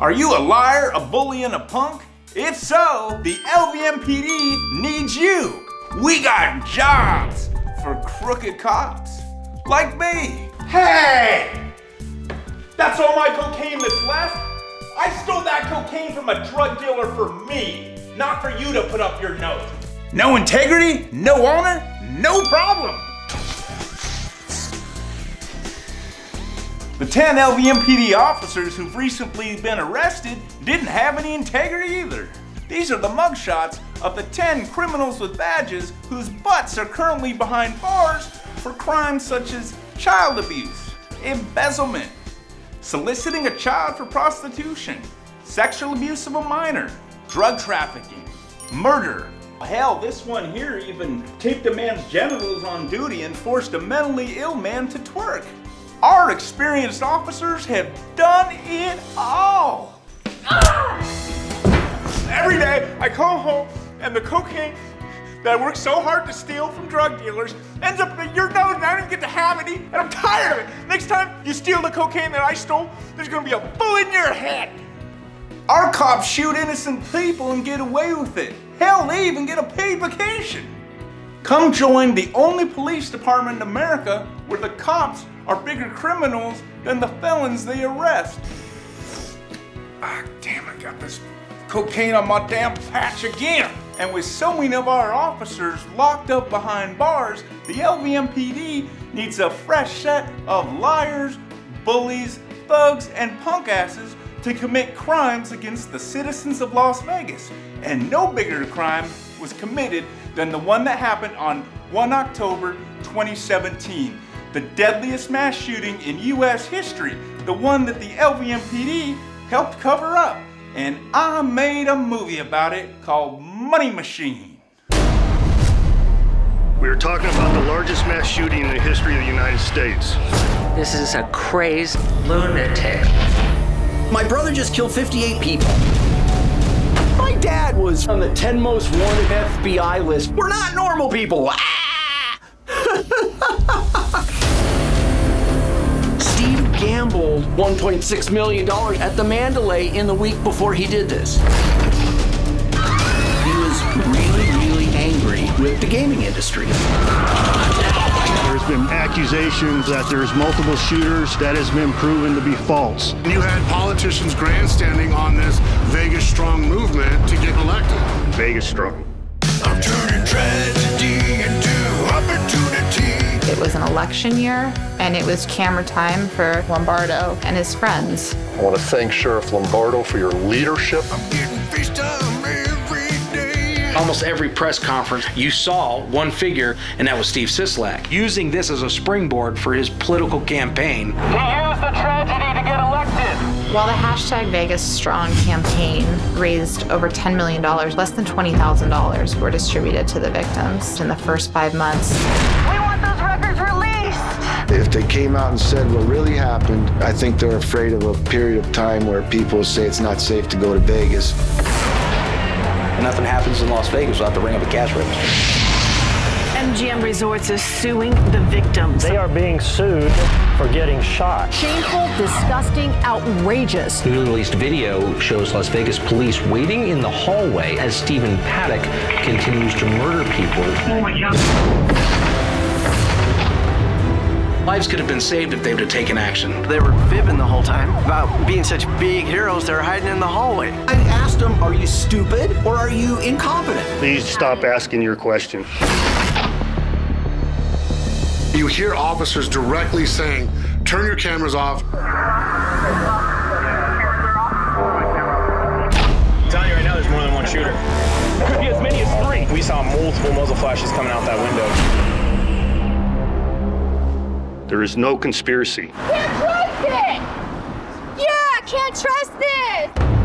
Are you a liar, a bully, and a punk? If so, the LVMPD needs you. We got jobs for crooked cops like me. Hey! That's all my cocaine that's left? I stole that cocaine from a drug dealer for me, not for you to put up your nose. No integrity, no honor, no problem. The 10 LVMPD officers who've recently been arrested didn't have any integrity either. These are the mugshots of the 10 criminals with badges whose butts are currently behind bars for crimes such as child abuse, embezzlement, soliciting a child for prostitution, sexual abuse of a minor, drug trafficking, murder. Hell, this one here even taped a man's genitals on duty and forced a mentally ill man to twerk. Our experienced officers have done it all. Every day I come home and the cocaine that I worked so hard to steal from drug dealers ends up in your nose and I don't even get to have any and I'm tired of it. Next time you steal the cocaine that I stole, there's gonna be a bullet in your head. Our cops shoot innocent people and get away with it. Hell, they even get a paid vacation. Come join the only police department in America where the cops are bigger criminals than the felons they arrest. Ah, damn, I got this cocaine on my damn patch again. And with so many of our officers locked up behind bars, the LVMPD needs a fresh set of liars, bullies, thugs, and punk asses to commit crimes against the citizens of Las Vegas. And no bigger crime was committed than the one that happened on 1 October 2017, the deadliest mass shooting in US history, the one that the LVMPD helped cover up. And I made a movie about it called Money Machine. We are talking about the largest mass shooting in the history of the United States. This is a crazed lunatic. My brother just killed 58 people. My dad was on the 10 most wanted FBI list. We're not normal people. Ah! Steve gambled $1.6 million at the Mandalay in the week before he did this. He was really, really angry with the gaming industry. There's been accusations that there's multiple shooters. That has been proven to be false. You had politicians grandstanding on this Vegas strong movement to get elected. Vegas strong. I'm turning tragedy into opportunity. It was an election year, and it was camera time for Lombardo and his friends. I want to thank Sheriff Lombardo for your leadership. I'm getting FaceTime every day. Almost every press conference, you saw one figure, and that was Steve Sisolak, using this as a springboard for his political campaign. He used the tragedy to get elected. While the hashtag Vegas Strong campaign raised over $10 million, less than $20,000 were distributed to the victims in the first five months. We want those records released. If they came out and said what really happened, I think they're afraid of a period of time where people say it's not safe to go to Vegas. Nothing happens in Las Vegas without the ring of a cash register. MGM Resorts is suing the victims. They are being sued for getting shot. Shameful, disgusting, outrageous. The newly released video shows Las Vegas police waiting in the hallway as Stephen Paddock continues to murder people. Oh my God. Lives could have been saved if they would have taken action. They were fibbing the whole time about being such big heroes. They were hiding in the hallway. I asked them, are you stupid or are you incompetent? Please stop asking your question. You hear officers directly saying, turn your cameras off. I'm telling you right now, there's more than one shooter. Could be as many as three. We saw multiple muzzle flashes coming out that window. There is no conspiracy. Can't trust it! Yeah, can't trust this!